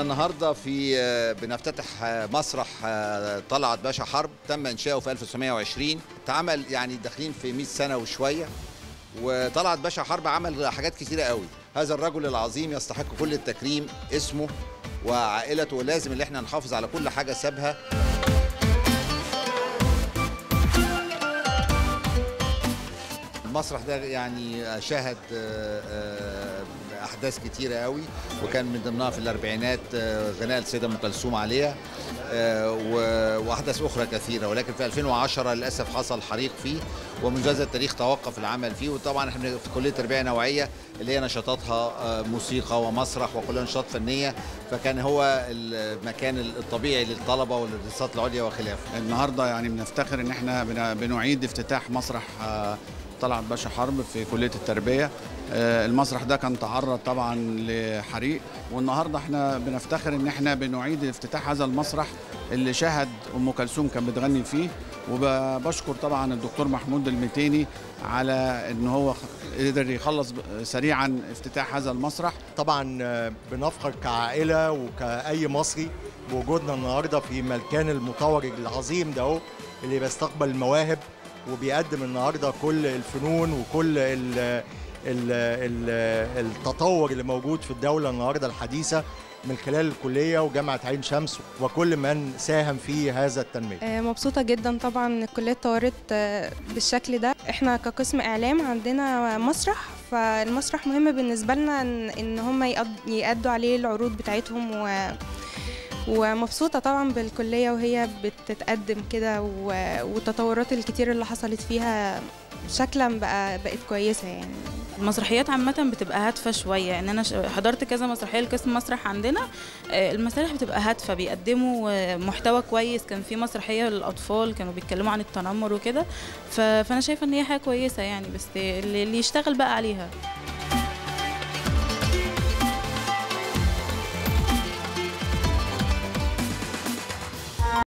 النهارده في بنفتتح مسرح طلعت باشا حرب تم انشاؤه في 1920 اتعمل يعني داخلين في 100 سنة وشوية. وطلعت باشا حرب عمل حاجات كتيرة قوي. هذا الرجل العظيم يستحق كل التكريم اسمه وعائلته لازم اللي إحنا نحافظ على كل حاجة سابها. المسرح ده يعني شهد أحداث كتيرة قوي وكان من ضمنها في الأربعينات غناء السيدة أم كلثوم عليها وأحداث أخرى كثيرة. ولكن في 2010 للأسف حصل حريق فيه ومنذ هذا التاريخ توقف العمل فيه. وطبعا إحنا في كلية تربيه نوعيه اللي هي نشاطاتها موسيقى ومسرح وكلها نشاط فنية. فكان هو المكان الطبيعي للطلبة والدراسات العليا وخلافه. النهارده يعني بنفتخر إن إحنا بنعيد افتتاح مسرح طلعت باشا حرب في كلية التربية. المسرح ده كان تعرض طبعا لحريق. والنهاردة إحنا بنفتخر إن إحنا بنعيد افتتاح هذا المسرح اللي شهد أم كلثوم كان بتغني فيه. وبشكر طبعا الدكتور محمود المتيني على إن هو قدر يخلص سريعا افتتاح هذا المسرح. طبعا بنفخر كعائلة وكأي مصري بوجودنا النهارده في مكان المطور العظيم ده اللي بيستقبل المواهب. وبيقدم النهارده كل الفنون وكل ال ال ال التطور اللي موجود في الدولة النهارده الحديثه من خلال الكليه وجامعه عين شمس وكل من ساهم في هذا التنميه. مبسوطة جدا طبعا الكلية اتطورت بالشكل ده، إحنا كقسم إعلام عندنا مسرح فالمسرح مهم بالنسبة لنا إن هم يأدوا عليه العروض بتاعتهم و ومبسوطة طبعا بالكلية وهي بتتقدم كده والتطورات الكتير اللي حصلت فيها شكلا بقى بقت كويسة يعني. المسرحيات عامة بتبقى هادفة شوية. يعني أنا حضرت كذا مسرحية لقسم مسرح عندنا. المسارح بتبقى هادفة بيقدموا محتوى كويس. كان في مسرحية للأطفال كانوا بيتكلموا عن التنمر وكده. فأنا شايفة إن هي حاجة كويسة يعني بس اللي يشتغل بقى عليها.